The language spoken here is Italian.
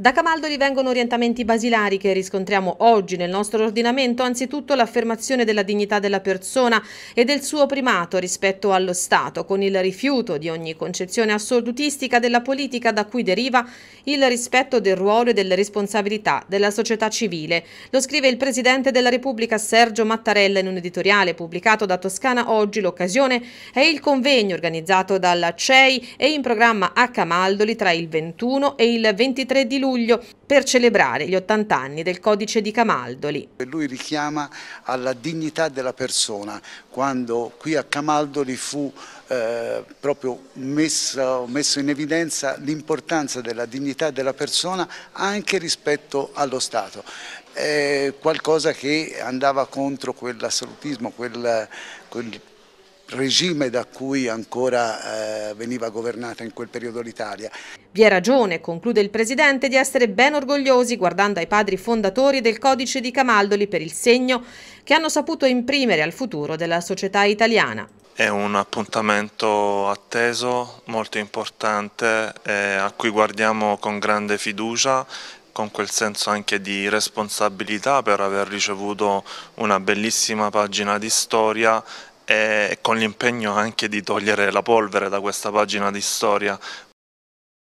Da Camaldoli vengono orientamenti basilari che riscontriamo oggi nel nostro ordinamento, anzitutto l'affermazione della dignità della persona e del suo primato rispetto allo Stato, con il rifiuto di ogni concezione assolutistica della politica da cui deriva il rispetto del ruolo e delle responsabilità della società civile. Lo scrive il Presidente della Repubblica Sergio Mattarella in un editoriale pubblicato da Toscana oggi. L'occasione è il convegno organizzato dalla CEI e in programma a Camaldoli tra il 21 e il 23 di luglio luglio per celebrare gli 80 anni del codice di Camaldoli. Lui richiama alla dignità della persona, quando qui a Camaldoli fu eh, proprio messo, messo in evidenza l'importanza della dignità della persona anche rispetto allo Stato. Qualcosa che andava contro quell'assolutismo, quel, quel regime da cui ancora eh, veniva governata in quel periodo l'Italia. Vi è ragione, conclude il Presidente, di essere ben orgogliosi guardando ai padri fondatori del codice di Camaldoli per il segno che hanno saputo imprimere al futuro della società italiana. È un appuntamento atteso, molto importante, eh, a cui guardiamo con grande fiducia con quel senso anche di responsabilità per aver ricevuto una bellissima pagina di storia e con l'impegno anche di togliere la polvere da questa pagina di storia